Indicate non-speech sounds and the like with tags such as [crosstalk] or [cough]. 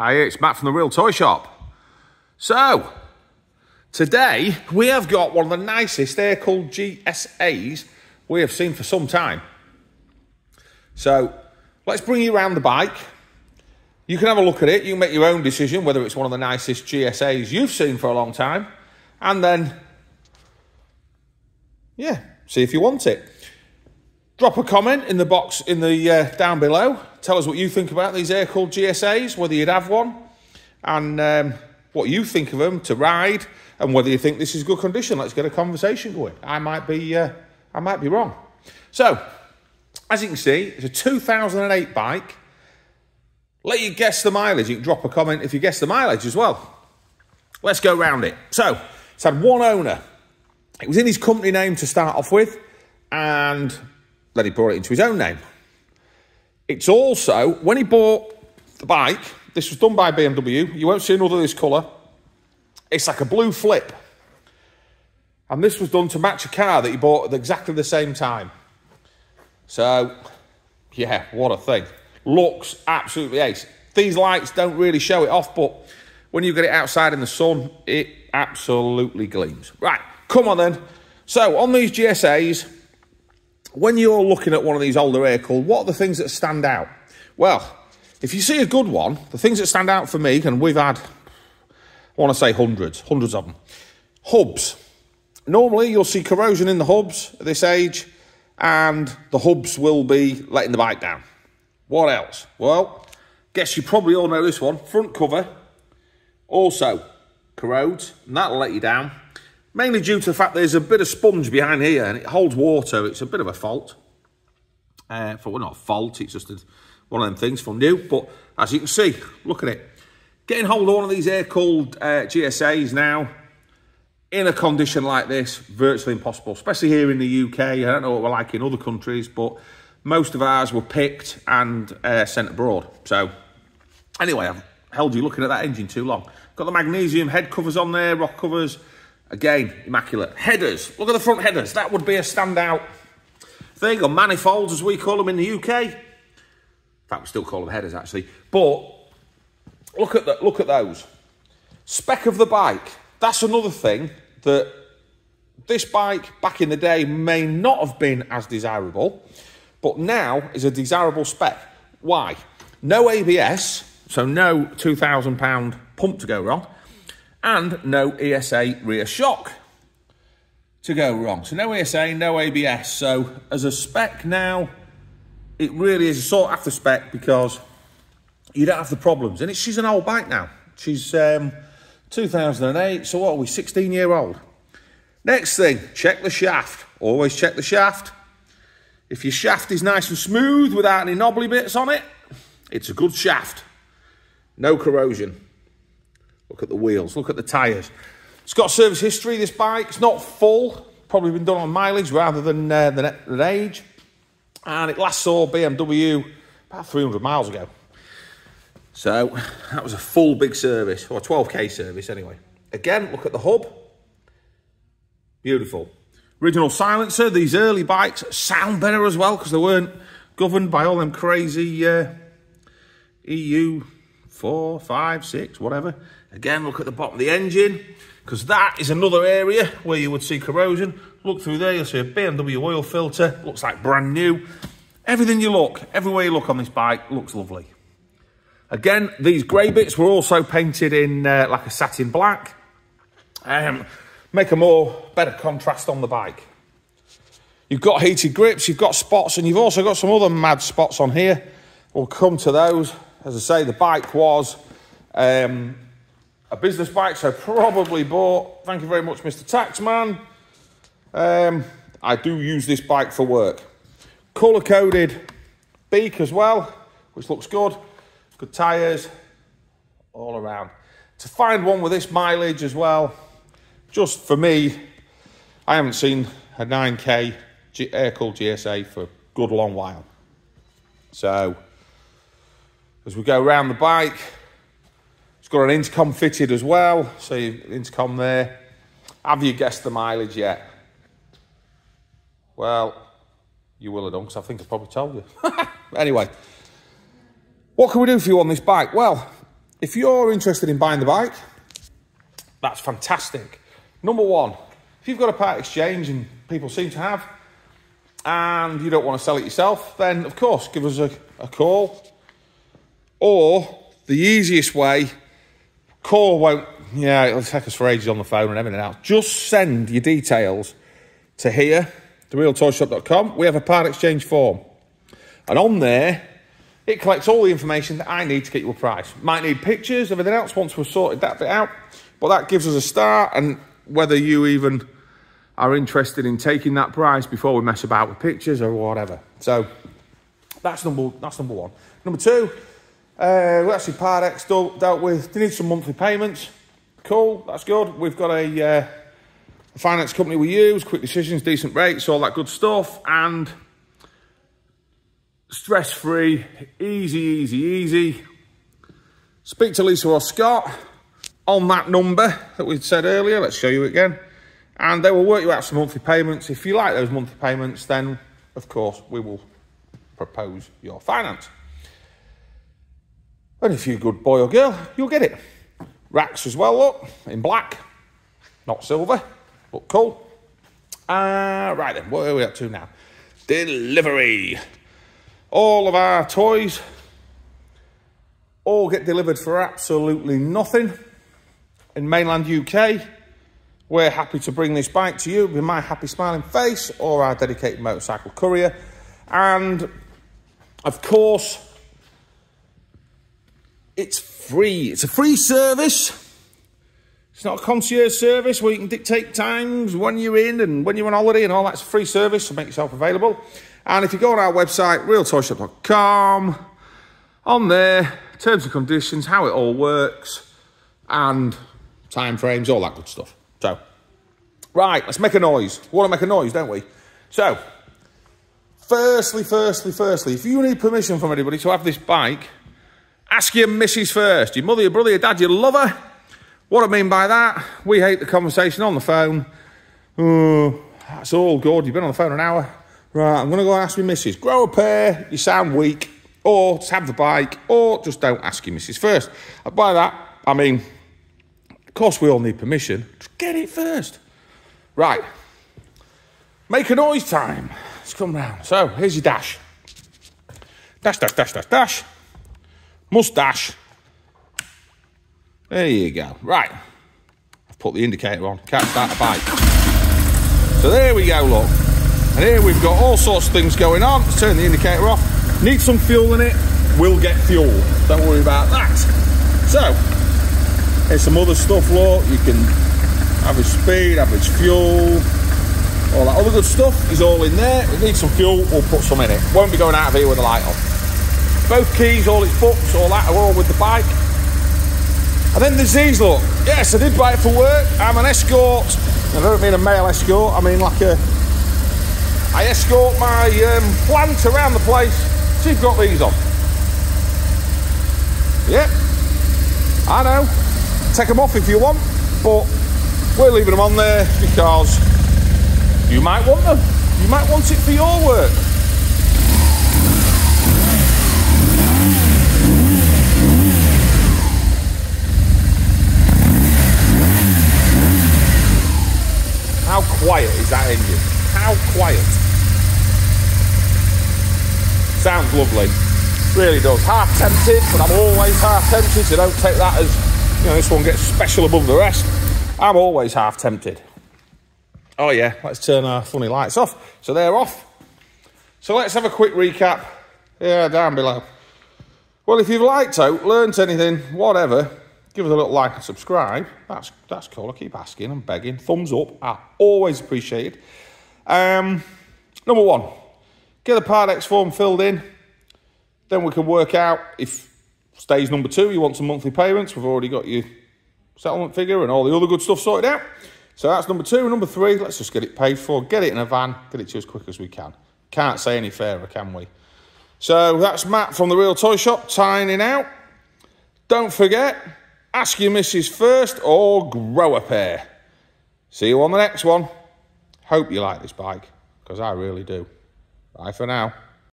Hi, it's Matt from the Real Toy Shop. So, today we have got one of the nicest air-cooled GSAs we have seen for some time. So, let's bring you around the bike. You can have a look at it. You make your own decision whether it's one of the nicest GSAs you've seen for a long time. And then, yeah, see if you want it. Drop a comment in the box in the uh, down below. Tell us what you think about these air-cooled GSAs, whether you'd have one, and um, what you think of them to ride, and whether you think this is good condition. Let's get a conversation going. I might be, uh, I might be wrong. So, as you can see, it's a 2008 bike. Let you guess the mileage. You can drop a comment if you guess the mileage as well. Let's go round it. So, it's had one owner. It was in his company name to start off with, and then he brought it into his own name. It's also, when he bought the bike, this was done by BMW, you won't see another this colour. It's like a blue flip. And this was done to match a car that he bought at exactly the same time. So, yeah, what a thing. Looks absolutely ace. These lights don't really show it off, but when you get it outside in the sun, it absolutely gleams. Right, come on then. So, on these GSAs, when you're looking at one of these older air-cooled, what are the things that stand out? Well, if you see a good one, the things that stand out for me, and we've had, I want to say hundreds, hundreds of them. Hubs. Normally, you'll see corrosion in the hubs at this age, and the hubs will be letting the bike down. What else? Well, guess you probably all know this one. Front cover also corrodes, and that'll let you down mainly due to the fact there's a bit of sponge behind here and it holds water. It's a bit of a fault. Uh, for well, not a fault, it's just a, one of them things from new. But as you can see, look at it. Getting hold of one of these air-cooled uh, GSAs now in a condition like this, virtually impossible, especially here in the UK. I don't know what we're like in other countries, but most of ours were picked and uh, sent abroad. So anyway, I've held you looking at that engine too long. Got the magnesium head covers on there, rock covers, Again, immaculate. Headers. Look at the front headers. That would be a standout thing, or manifolds as we call them in the UK. In fact, we still call them headers actually. But look at that. Look at those. Spec of the bike. That's another thing that this bike back in the day may not have been as desirable, but now is a desirable spec. Why? No ABS, so no £2,000 pump to go wrong and no ESA rear shock to go wrong. So no ESA, no ABS. So as a spec now, it really is a sought after spec because you don't have the problems. And she's an old bike now. She's um, 2008, so what are we, 16 year old? Next thing, check the shaft. Always check the shaft. If your shaft is nice and smooth without any knobbly bits on it, it's a good shaft. No corrosion. Look at the wheels, look at the tyres. It's got service history, this bike. It's not full, probably been done on mileage rather than, uh, than, age. And it last saw BMW about 300 miles ago. So that was a full big service, or 12k service anyway. Again, look at the hub. Beautiful. Original silencer. These early bikes sound better as well because they weren't governed by all them crazy uh, EU 4, 5, 6, whatever. Again, look at the bottom of the engine, because that is another area where you would see corrosion. Look through there, you'll see a BMW oil filter, looks like brand new. Everything you look, everywhere you look on this bike, looks lovely. Again, these grey bits were also painted in uh, like a satin black. Um, make a more, better contrast on the bike. You've got heated grips, you've got spots, and you've also got some other mad spots on here. We'll come to those. As I say, the bike was um, a business bike, so probably bought. Thank you very much, Mr. Taxman. Um, I do use this bike for work. Colour coded beak as well, which looks good. Good tyres all around. To find one with this mileage as well, just for me, I haven't seen a 9k air-cooled GSA for a good long while. So, as we go around the bike, it's got an intercom fitted as well, so intercom there. Have you guessed the mileage yet? Well, you will have done, because I think I probably told you. [laughs] anyway, what can we do for you on this bike? Well, if you're interested in buying the bike, that's fantastic. Number one, if you've got a part exchange and people seem to have, and you don't want to sell it yourself, then of course give us a, a call. Or the easiest way, call won't, yeah, it'll take us for ages on the phone and everything else. Just send your details to here, therealtoyshop.com. We have a part exchange form. And on there, it collects all the information that I need to get you a price. Might need pictures, everything else once we've sorted that bit out. But that gives us a start and whether you even are interested in taking that price before we mess about with pictures or whatever. So that's number that's number one. Number two, uh, we actually Part X dealt, dealt with. They need some monthly payments. Cool, that's good. We've got a, uh, a finance company we use, quick decisions, decent rates, all that good stuff, and stress free, easy, easy, easy. Speak to Lisa or Scott on that number that we said earlier. Let's show you again. And they will work you out some monthly payments. If you like those monthly payments, then of course we will propose your finance. And if you're a good boy or girl, you'll get it. Racks as well, look, in black, not silver, but cool. Uh, right then, what are we up to now? Delivery. All of our toys all get delivered for absolutely nothing in mainland UK. We're happy to bring this bike to you with my happy smiling face or our dedicated motorcycle courier. And of course, it's free. It's a free service. It's not a concierge service where you can dictate times when you're in and when you're on holiday and all that's free service, so make yourself available. And if you go on our website, realtoyshop.com, on there, terms and conditions, how it all works, and time frames, all that good stuff. So, right, let's make a noise. We want to make a noise, don't we? So, firstly, firstly, firstly, if you need permission from anybody to have this bike, ask your missus first. Your mother, your brother, your dad, your lover. What I mean by that, we hate the conversation on the phone. Oh, that's all good. You've been on the phone an hour. Right, I'm going to go and ask my missus. Grow a pair, you sound weak, or just have the bike, or just don't ask your missus first. Uh, by that, I mean, of course we all need permission. Just get it first. Right, make a noise time. Let's come round. So, here's your dash. Dash, dash, dash, dash, dash. Mustache. There you go. Right. I've put the indicator on. Can't start the bike. So there we go, look. And here we've got all sorts of things going on. Let's turn the indicator off. Need some fuel in it. We'll get fuel. Don't worry about that. So, here's some other stuff, look. You can average speed, average fuel, all that other good stuff is all in there. We need some fuel, we'll put some in it. Won't be going out of here with the light on. Both keys, all its books, all that are all with the bike. And then there's these, look. Yes, I did buy it for work. I'm an escort. I don't mean a male escort, I mean like a I escort my um, plant around the place. So you've got these on. Yeah, I know. Take them off if you want, but we're leaving them on there because you might want them. You might want it for your work. How quiet is that engine? How quiet? Sounds lovely. Really does. Half tempted, but I'm always half tempted, so don't take that as, you know, this one gets special above the rest. I'm always half tempted. Oh yeah, let's turn our funny lights off. So they're off. So let's have a quick recap. Yeah, down below. Well, if you've liked out, learnt anything, whatever, give us a little like and subscribe. That's that's cool. I keep asking and begging. Thumbs up. I always appreciate it. Um, number one, get the Part X form filled in. Then we can work out if stage number two, you want some monthly payments. We've already got your settlement figure and all the other good stuff sorted out. So that's number two. Number three, let's just get it paid for, get it in a van, get it to you as quick as we can. Can't say any fairer, can we? So that's Matt from the Real Toy Shop signing out. Don't forget, ask your missus first or grow a pair. See you on the next one. Hope you like this bike, because I really do. Bye for now.